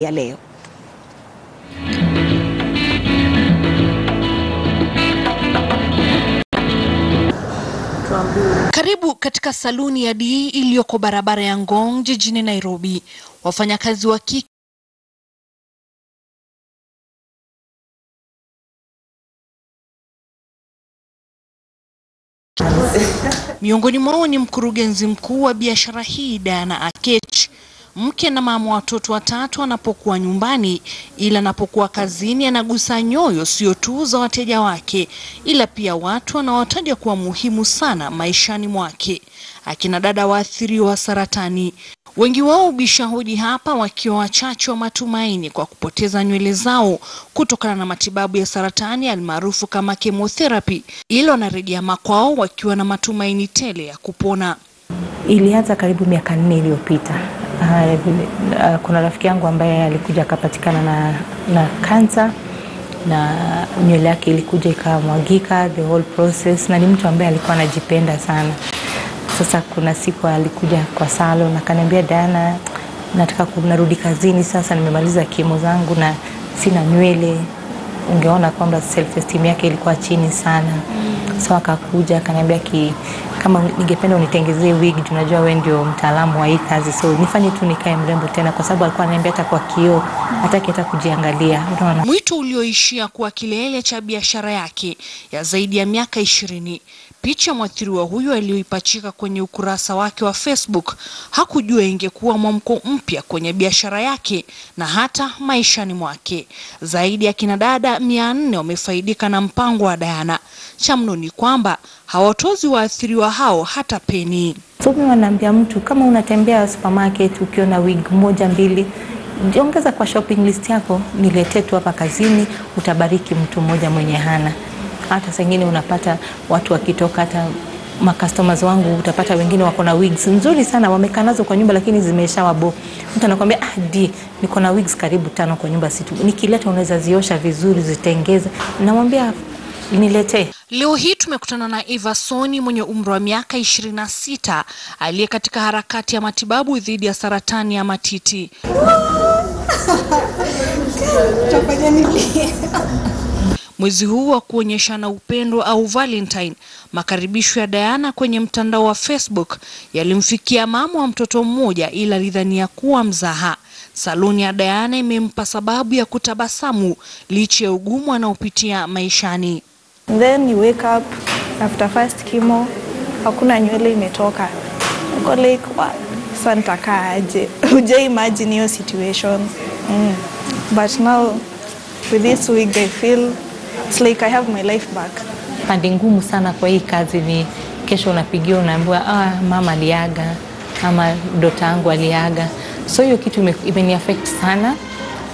ya leo. Karibu katika saluni ya D iliyoko barabara ya Ngong jijini Nairobi. Wafanyakazi wa kike miongoni mwao ni mkurugenzi mkuu wa biashara hii Diana Akech, mke na mama watoto watatu anapokuwa nyumbani, ila anapokuwa kazini anagusa nyoyo sio tu za wateja wake, ila pia watu anawataja kuwa muhimu sana maishani mwake, akina dada waathiriwa wa saratani. Wengi wao hubisha hodi hapa wakiwa wachache wa matumaini kwa kupoteza nywele zao kutokana na matibabu ya saratani almaarufu kama chemotherapy, ila wanarejea makwao wakiwa na matumaini tele ya kupona. Ilianza karibu miaka nne iliyopita. Uh, kuna rafiki yangu ambaye alikuja akapatikana na, na kansa na nywele yake ilikuja ikamwagika, the whole process, na ni mtu ambaye alikuwa anajipenda sana. Sasa kuna siku alikuja kwa salon akaniambia, Diana, nataka kunarudi kazini sasa, nimemaliza kimo zangu na sina nywele. Ungeona kwamba self esteem yake ilikuwa chini sana. So akakuja akaniambia ki kama ningependa unitengezee wig, tunajua wewe ndio mtaalamu wa hii kazi, so nifanye tu nikae mrembo tena, kwa sababu alikuwa ananiambia hata kwa kioo hataki hata kujiangalia. Unaona, Mwito ulioishia kuwa kilele cha biashara yake ya zaidi ya miaka ishirini. Picha mwathiriwa huyo aliyoipachika kwenye ukurasa wake wa Facebook hakujua ingekuwa mwamko mpya kwenye biashara yake na hata maishani mwake. Zaidi ya kina dada mia nne wamefaidika na mpango wa Diana. Cha mno ni kwamba hawatozi waathiriwa hao hata peni. so wanaambia mtu kama unatembea supermarket ukiona wig moja mbili ongeza kwa shopping list yako, niletee tu hapa kazini, utabariki mtu mmoja mwenye hana. Hata saa ingine unapata watu wakitoka, hata makastomers wangu utapata wengine wako na wigs nzuri sana wamekaa nazo kwa nyumba, lakini zimeshawabo. Mtu anakuambia ah, di niko na wigs karibu tano kwa nyumba, situ nikileta unaweza ziosha vizuri zitengeze. Namwambia niletee. Leo hii tumekutana na Eva Soni mwenye umri wa miaka ishirini na sita aliye katika harakati ya matibabu dhidi ya saratani ya matiti. Mwezi huu wa kuonyeshana upendo au Valentine, makaribisho ya Diana kwenye mtandao wa Facebook yalimfikia mama wa mtoto mmoja, ila alidhania kuwa mzaha. Saluni ya Diana imempa sababu ya kutabasamu licha ya ugumu anaopitia maishani. Then you wake up after first chemo, hakuna nywele imetoka. Uko like what? Santa kaaje? Uje imagine hiyo situation. Mm. But now with this wig I feel it's like I have my life back. Pande ngumu sana kwa hii kazi ni kesho unapigiwa unaambiwa, ah, mama aliaga ama dota yangu aliaga. So hiyo kitu imeniaffect imeni affect sana,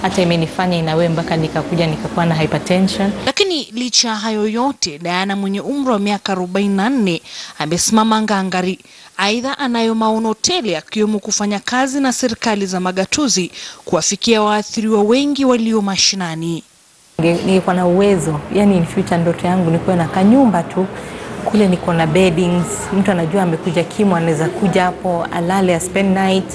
hata imenifanya inawe mpaka nikakuja nikakuwa na hypertension. Lakini licha ya hayo yote, Diana mwenye umri wa miaka 44 amesimama ngangari. Aidha, anayo maono tele akiwemo kufanya kazi na serikali za magatuzi kuwafikia waathiriwa wengi walio mashinani. Ningekuwa na uwezo, yani in future, ndoto yangu nikuwe na kanyumba tu kule, niko na beddings, mtu anajua amekuja kimo, anaweza kuja hapo alale, spend night,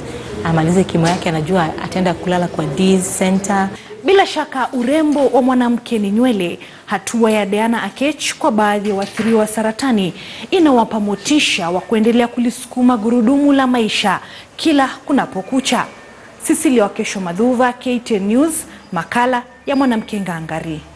amalize kimo yake, anajua ataenda kulala kwa Dees Center. Bila shaka urembo wa mwanamke ni nywele. Hatua ya Diana Akech kwa baadhi ya waathiriwa wa saratani inawapa motisha wa kuendelea kulisukuma gurudumu la maisha kila kunapokucha. Cecilia Wakesho Madhuva, KTN News, makala ya mwanamke ngangari.